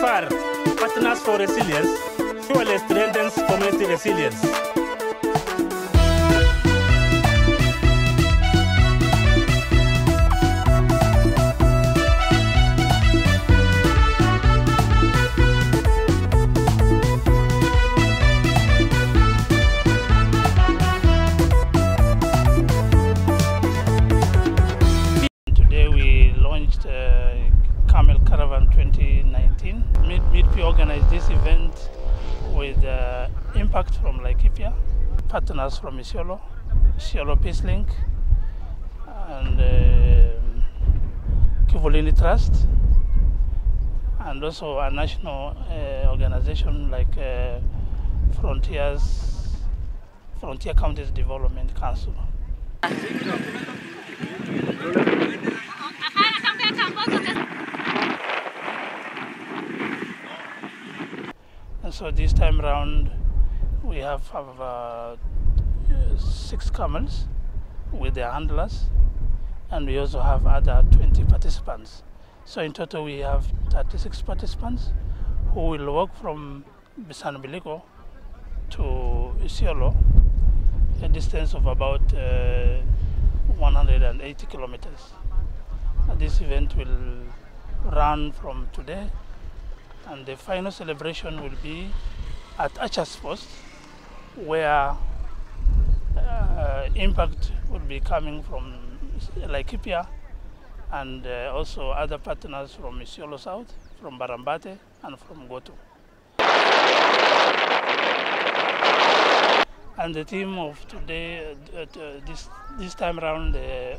Partners for Resilience, surely strengthens community resilience. Organized this event with uh, impact from Laikipia, partners from Isiolo, Isiolo Peace Link, and uh, Kivulini Trust, and also a national uh, organization like uh, Frontiers, Frontier Counties Development Council. So this time round, we have, uh, six camels with their handlers, and we also have other 20 participants. So in total, we have 36 participants who will walk from San Bilico to Isiolo, a distance of about uh, 180 kilometers. This event will run from today and the final celebration will be at Archer's Post, where uh, impact will be coming from Laikipia and uh, also other partners from Isiolo South, from Barambate, and from Goto. And the theme of today, uh, uh, this this time around, the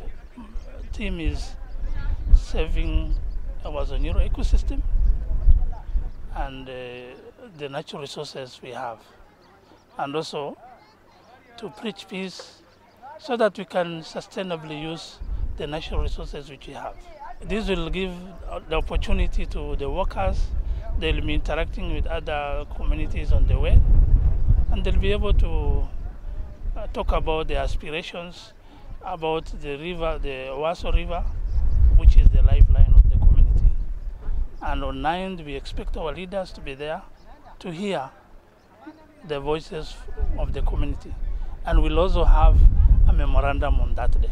theme is saving our Zoniro ecosystem and uh, the natural resources we have, and also to preach peace so that we can sustainably use the natural resources which we have. This will give the opportunity to the workers, they'll be interacting with other communities on the way, and they'll be able to uh, talk about their aspirations, about the river, the Ewaso River, which is the lifeline of the community. And on 9th, we expect our leaders to be there to hear the voices of the community. And we'll also have a memorandum on that day.